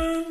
Oh.